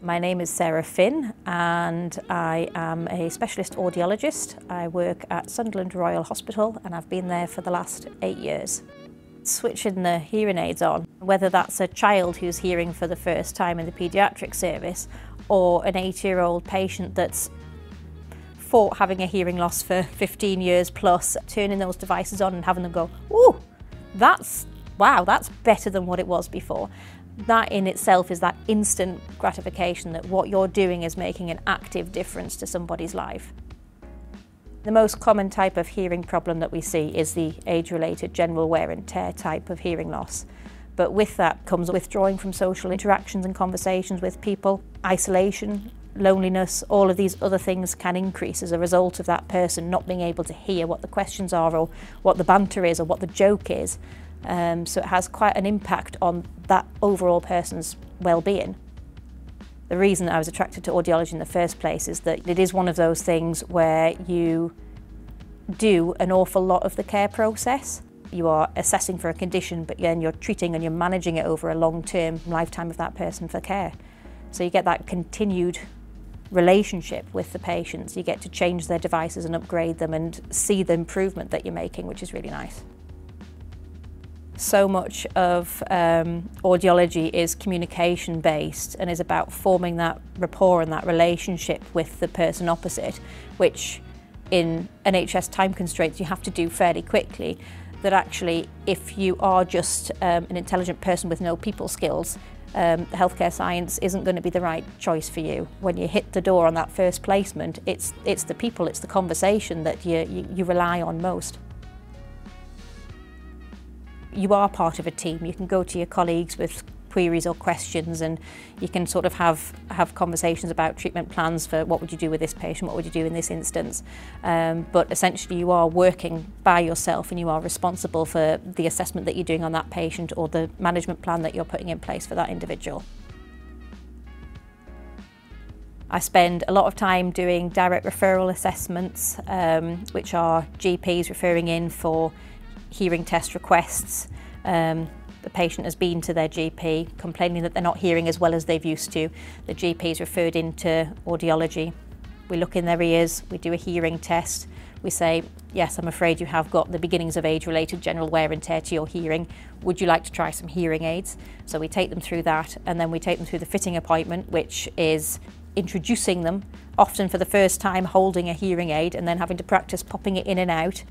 My name is Sarah Finn and I am a specialist audiologist. I work at Sunderland Royal Hospital and I've been there for the last eight years. Switching the hearing aids on, whether that's a child who's hearing for the first time in the paediatric service or an eight-year-old patient that's fought having a hearing loss for 15 years plus, turning those devices on and having them go, ooh, that's, wow, that's better than what it was before that in itself is that instant gratification that what you're doing is making an active difference to somebody's life. The most common type of hearing problem that we see is the age-related general wear and tear type of hearing loss. But with that comes withdrawing from social interactions and conversations with people, isolation, loneliness, all of these other things can increase as a result of that person not being able to hear what the questions are or what the banter is or what the joke is. Um, so it has quite an impact on that overall person's well-being. The reason I was attracted to audiology in the first place is that it is one of those things where you do an awful lot of the care process. You are assessing for a condition, but then you're treating and you're managing it over a long-term lifetime of that person for care. So you get that continued relationship with the patients. You get to change their devices and upgrade them and see the improvement that you're making, which is really nice so much of um, audiology is communication based and is about forming that rapport and that relationship with the person opposite, which in NHS time constraints you have to do fairly quickly. That actually, if you are just um, an intelligent person with no people skills, um, healthcare science isn't going to be the right choice for you. When you hit the door on that first placement, it's, it's the people, it's the conversation that you, you, you rely on most you are part of a team. You can go to your colleagues with queries or questions and you can sort of have have conversations about treatment plans for what would you do with this patient, what would you do in this instance. Um, but essentially you are working by yourself and you are responsible for the assessment that you're doing on that patient or the management plan that you're putting in place for that individual. I spend a lot of time doing direct referral assessments, um, which are GPs referring in for hearing test requests. Um, the patient has been to their GP complaining that they're not hearing as well as they've used to. The GP is referred into audiology. We look in their ears, we do a hearing test. We say, yes, I'm afraid you have got the beginnings of age-related general wear and tear to your hearing. Would you like to try some hearing aids? So we take them through that and then we take them through the fitting appointment, which is introducing them, often for the first time holding a hearing aid and then having to practice popping it in and out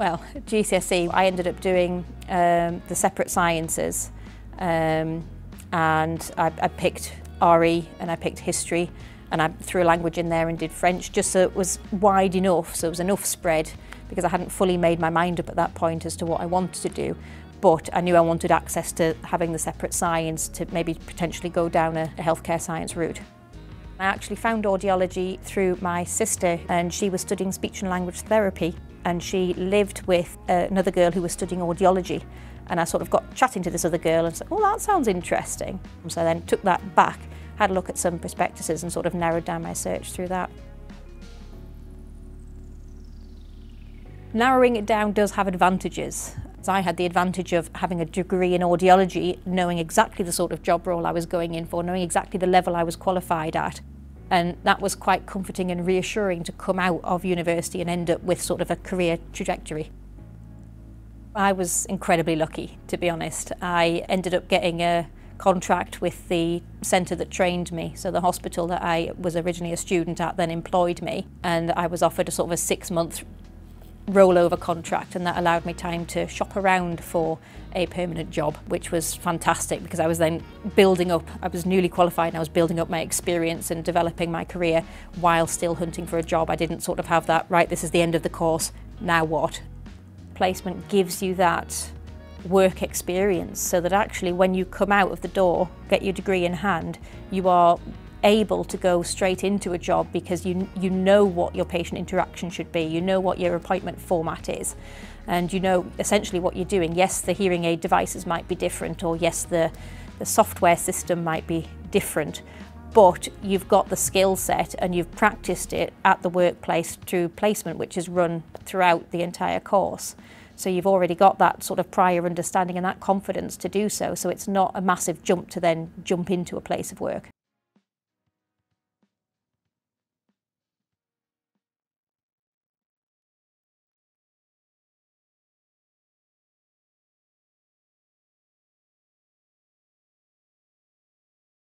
well, GCSE, I ended up doing um, the separate sciences um, and I, I picked RE and I picked history and I threw a language in there and did French just so it was wide enough, so it was enough spread because I hadn't fully made my mind up at that point as to what I wanted to do. But I knew I wanted access to having the separate science to maybe potentially go down a, a healthcare science route. I actually found audiology through my sister and she was studying speech and language therapy and she lived with uh, another girl who was studying audiology and I sort of got chatting to this other girl and said, oh, that sounds interesting. So I then took that back, had a look at some prospectuses and sort of narrowed down my search through that. Narrowing it down does have advantages. I had the advantage of having a degree in audiology, knowing exactly the sort of job role I was going in for, knowing exactly the level I was qualified at. And that was quite comforting and reassuring to come out of university and end up with sort of a career trajectory. I was incredibly lucky, to be honest. I ended up getting a contract with the centre that trained me. So the hospital that I was originally a student at then employed me and I was offered a sort of a six month rollover contract and that allowed me time to shop around for a permanent job which was fantastic because I was then building up I was newly qualified and I was building up my experience and developing my career while still hunting for a job. I didn't sort of have that right this is the end of the course now what? Placement gives you that work experience so that actually when you come out of the door get your degree in hand you are able to go straight into a job because you, you know what your patient interaction should be, you know what your appointment format is, and you know essentially what you're doing. Yes, the hearing aid devices might be different, or yes, the, the software system might be different, but you've got the skill set and you've practiced it at the workplace through placement, which is run throughout the entire course. So you've already got that sort of prior understanding and that confidence to do so. So it's not a massive jump to then jump into a place of work.